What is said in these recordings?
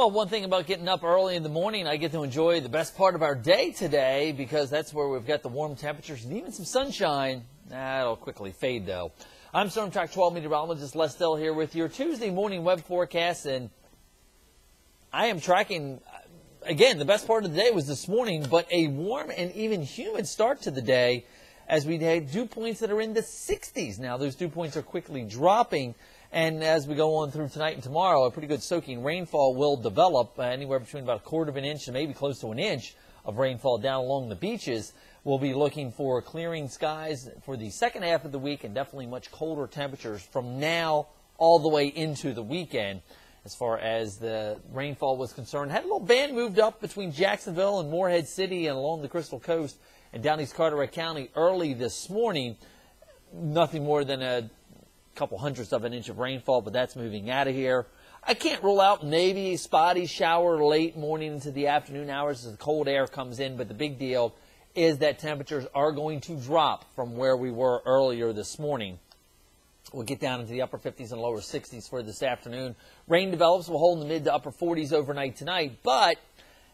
Well, one thing about getting up early in the morning, I get to enjoy the best part of our day today because that's where we've got the warm temperatures and even some sunshine. That'll quickly fade though. I'm Storm Track 12 meteorologist Les Still here with your Tuesday morning web forecast and I am tracking uh, again, the best part of the day was this morning, but a warm and even humid start to the day as we had dew points that are in the 60s. Now, those dew points are quickly dropping, and as we go on through tonight and tomorrow, a pretty good soaking rainfall will develop uh, anywhere between about a quarter of an inch and maybe close to an inch of rainfall down along the beaches. We'll be looking for clearing skies for the second half of the week and definitely much colder temperatures from now all the way into the weekend as far as the rainfall was concerned. Had a little band moved up between Jacksonville and Morehead City and along the Crystal Coast and down East Carteret County early this morning. Nothing more than a couple hundredths of an inch of rainfall, but that's moving out of here. I can't rule out maybe a spotty shower late morning into the afternoon hours as the cold air comes in, but the big deal is that temperatures are going to drop from where we were earlier this morning. We'll get down into the upper 50s and lower 60s for this afternoon. Rain develops. We'll hold in the mid to upper 40s overnight tonight, but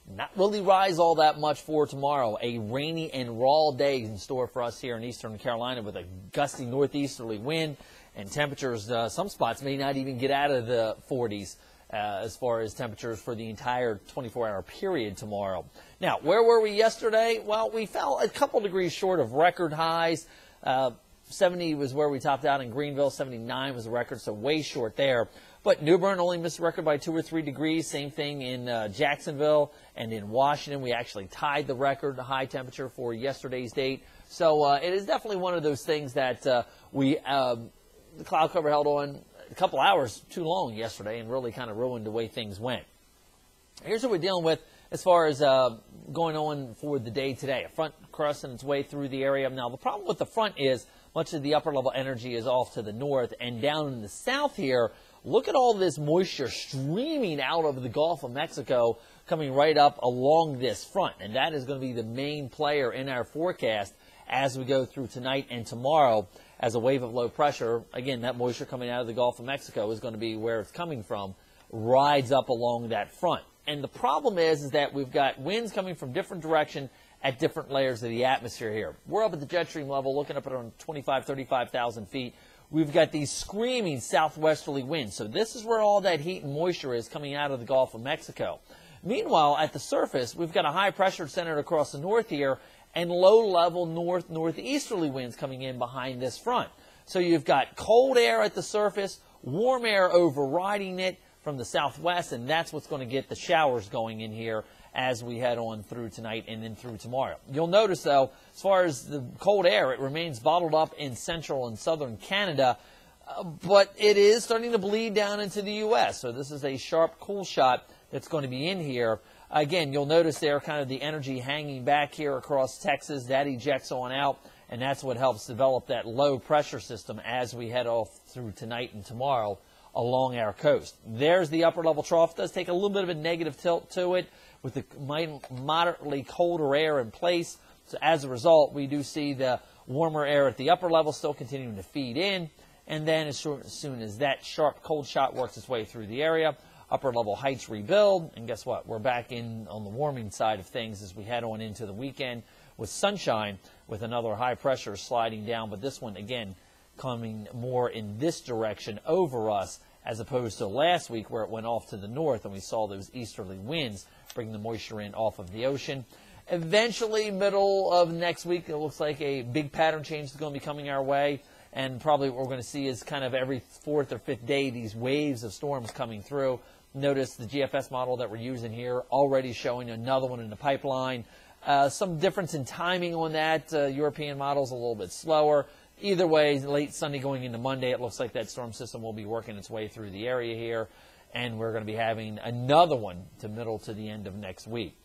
not really rise all that much for tomorrow. A rainy and raw day in store for us here in eastern Carolina with a gusty northeasterly wind and temperatures. Uh, some spots may not even get out of the 40s. Uh, as far as temperatures for the entire 24 hour period tomorrow. Now, where were we yesterday? Well, we fell a couple degrees short of record highs. Uh, 70 was where we topped out in Greenville. 79 was the record, so way short there. But New Bern only missed the record by two or three degrees. Same thing in uh, Jacksonville and in Washington. We actually tied the record, high temperature for yesterday's date. So uh, it is definitely one of those things that uh, we, um, the cloud cover held on a couple hours too long yesterday and really kind of ruined the way things went. Here's what we're dealing with as far as uh, going on for the day today. A front crossing its way through the area. Now, the problem with the front is much of the upper level energy is off to the north and down in the south here. Look at all this moisture streaming out of the Gulf of Mexico coming right up along this front. And that is going to be the main player in our forecast as we go through tonight and tomorrow as a wave of low pressure. Again, that moisture coming out of the Gulf of Mexico is going to be where it's coming from, rides up along that front. And the problem is, is that we've got winds coming from different direction at different layers of the atmosphere here. We're up at the jet stream level, looking up at around 25, 35,000 feet. We've got these screaming southwesterly winds. So this is where all that heat and moisture is coming out of the Gulf of Mexico. Meanwhile, at the surface, we've got a high pressure centered across the north here and low level north northeasterly winds coming in behind this front. So you've got cold air at the surface, warm air overriding it from the southwest, and that's what's going to get the showers going in here as we head on through tonight and then through tomorrow. You'll notice, though, as far as the cold air, it remains bottled up in central and southern Canada, uh, but it is starting to bleed down into the U.S. So this is a sharp cool shot that's going to be in here. Again, you'll notice there kind of the energy hanging back here across Texas. That ejects on out, and that's what helps develop that low pressure system as we head off through tonight and tomorrow along our coast. There's the upper level trough. It does take a little bit of a negative tilt to it with the moderately colder air in place. So as a result, we do see the warmer air at the upper level still continuing to feed in. And then as soon as that sharp cold shot works its way through the area, upper level heights rebuild. And guess what? We're back in on the warming side of things as we head on into the weekend with sunshine with another high pressure sliding down. But this one, again, coming more in this direction over us as opposed to last week where it went off to the north and we saw those easterly winds bring the moisture in off of the ocean. Eventually, middle of next week, it looks like a big pattern change is going to be coming our way. And probably what we're going to see is kind of every fourth or fifth day, these waves of storms coming through. Notice the GFS model that we're using here already showing another one in the pipeline. Uh, some difference in timing on that. Uh, European model is a little bit slower. Either way, late Sunday going into Monday, it looks like that storm system will be working its way through the area here and we're going to be having another one to middle to the end of next week.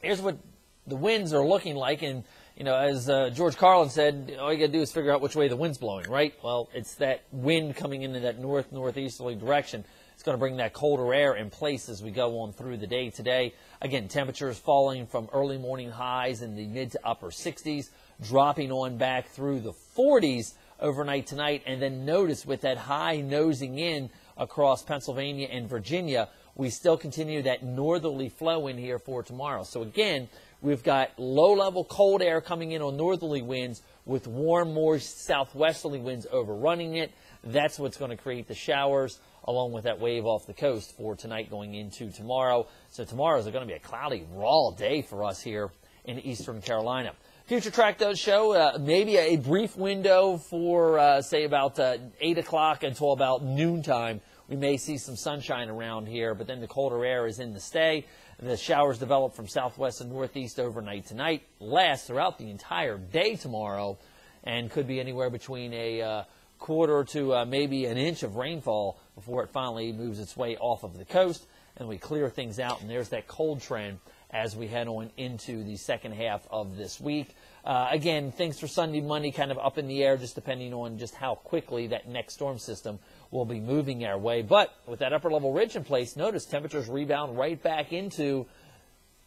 Here's what the winds are looking like, and you know, as uh, George Carlin said, all you got to do is figure out which way the wind's blowing, right? Well, it's that wind coming into that north northeasterly direction. It's going to bring that colder air in place as we go on through the day today. Again, temperatures falling from early morning highs in the mid to upper 60s, dropping on back through the 40s overnight tonight, and then notice with that high nosing in across Pennsylvania and Virginia, we still continue that northerly flow in here for tomorrow. So again, we've got low level cold air coming in on northerly winds with warm, more southwesterly winds overrunning it. That's what's going to create the showers along with that wave off the coast for tonight going into tomorrow. So tomorrow is going to be a cloudy, raw day for us here in eastern Carolina. Future Track does show uh, maybe a brief window for, uh, say, about uh, 8 o'clock until about noontime. We may see some sunshine around here, but then the colder air is in the stay. The showers develop from southwest and northeast overnight tonight, last throughout the entire day tomorrow, and could be anywhere between a uh, quarter to uh, maybe an inch of rainfall before it finally moves its way off of the coast and we clear things out. And there's that cold trend as we head on into the second half of this week. Uh, again, things for Sunday, Monday kind of up in the air, just depending on just how quickly that next storm system will be moving our way. But with that upper level ridge in place, notice temperatures rebound right back into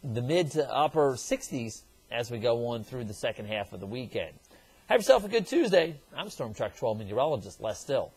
the mid to upper 60s as we go on through the second half of the weekend. Have yourself a good Tuesday. I'm Storm Track 12 meteorologist Les Still.